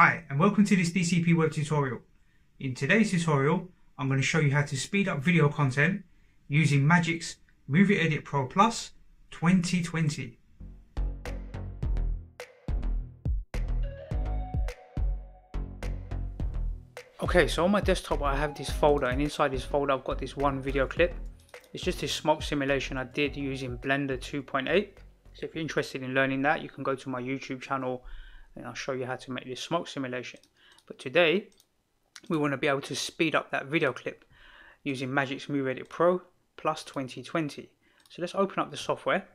Hi and welcome to this DCP web tutorial. In today's tutorial I'm going to show you how to speed up video content using Magix Movie Edit Pro Plus 2020. Okay, so on my desktop I have this folder and inside this folder I've got this one video clip. It's just a smoke simulation I did using Blender 2.8. So if you're interested in learning that you can go to my YouTube channel and I'll show you how to make this smoke simulation. But today, we want to be able to speed up that video clip using Magix Movie Edit Pro Plus 2020. So let's open up the software.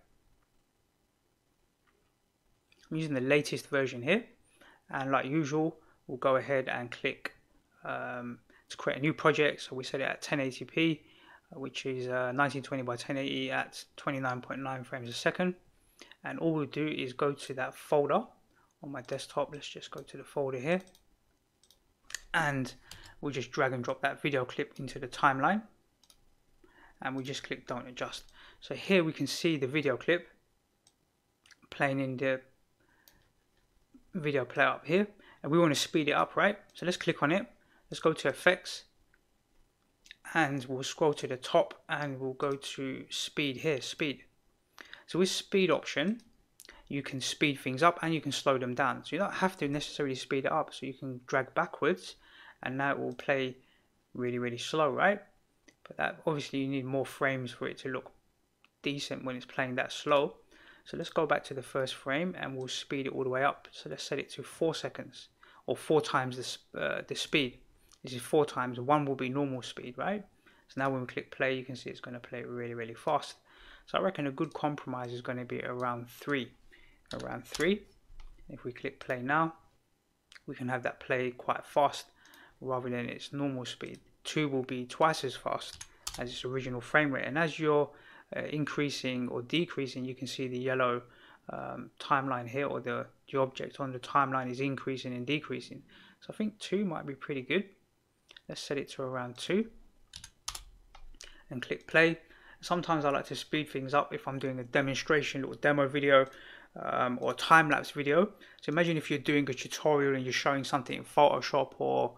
I'm using the latest version here and like usual we'll go ahead and click um, to create a new project so we set it at 1080p which is uh, 1920 by 1080 at 29.9 frames a second and all we'll do is go to that folder on my desktop. Let's just go to the folder here. And we'll just drag and drop that video clip into the timeline. And we just click don't adjust. So here we can see the video clip playing in the video player up here. And we want to speed it up right? So let's click on it. Let's go to effects. And we'll scroll to the top and we'll go to speed here speed. So with speed option you can speed things up and you can slow them down. So you don't have to necessarily speed it up. So you can drag backwards and now it will play really, really slow, right? But that obviously you need more frames for it to look decent when it's playing that slow. So let's go back to the first frame and we'll speed it all the way up. So let's set it to four seconds or four times the, uh, the speed. This is four times, one will be normal speed, right? So now when we click play, you can see it's going to play really, really fast. So I reckon a good compromise is going to be around three around 3. If we click play now, we can have that play quite fast rather than its normal speed. 2 will be twice as fast as its original frame rate. And as you're uh, increasing or decreasing, you can see the yellow um, timeline here or the, the object on the timeline is increasing and decreasing. So I think 2 might be pretty good. Let's set it to around 2 and click play. Sometimes I like to speed things up if I'm doing a demonstration, little demo video um, or time-lapse video. So imagine if you're doing a tutorial and you're showing something in Photoshop or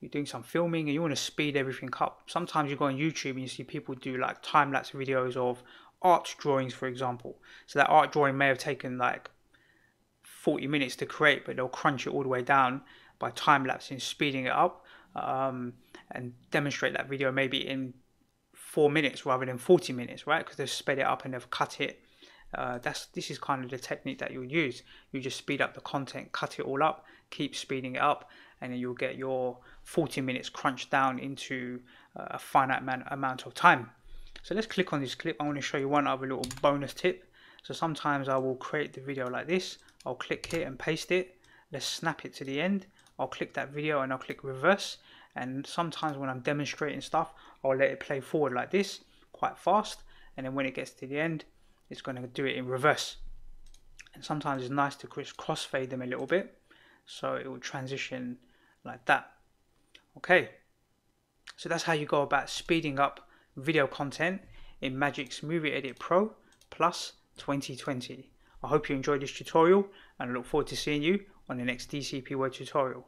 you're doing some filming and you want to speed everything up. Sometimes you go on YouTube and you see people do like time-lapse videos of art drawings, for example. So that art drawing may have taken like 40 minutes to create, but they'll crunch it all the way down by time-lapsing, speeding it up, um, and demonstrate that video maybe in four minutes rather than 40 minutes, right? Because they've sped it up and they've cut it uh, that's this is kind of the technique that you'll use. You just speed up the content cut it all up keep speeding it up and then you'll get your 40 minutes crunched down into uh, a finite man, amount of time. So let's click on this clip. I want to show you one other little bonus tip. So sometimes I will create the video like this. I'll click here and paste it. Let's snap it to the end. I'll click that video and I'll click reverse. And sometimes when I'm demonstrating stuff I'll let it play forward like this quite fast. And then when it gets to the end it's going to do it in reverse. And sometimes it's nice to crossfade them a little bit so it will transition like that. Okay, so that's how you go about speeding up video content in Magix Movie Edit Pro Plus 2020. I hope you enjoyed this tutorial and I look forward to seeing you on the next DCP Word tutorial.